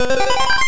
you